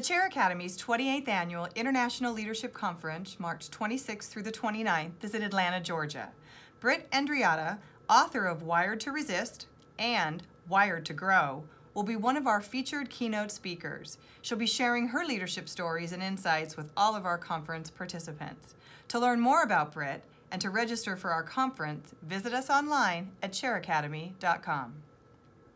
The Chair Academy's 28th Annual International Leadership Conference, March 26th through the 29th, is in Atlanta, Georgia. Britt Andreatta, author of Wired to Resist and Wired to Grow, will be one of our featured keynote speakers. She'll be sharing her leadership stories and insights with all of our conference participants. To learn more about Britt and to register for our conference, visit us online at chairacademy.com.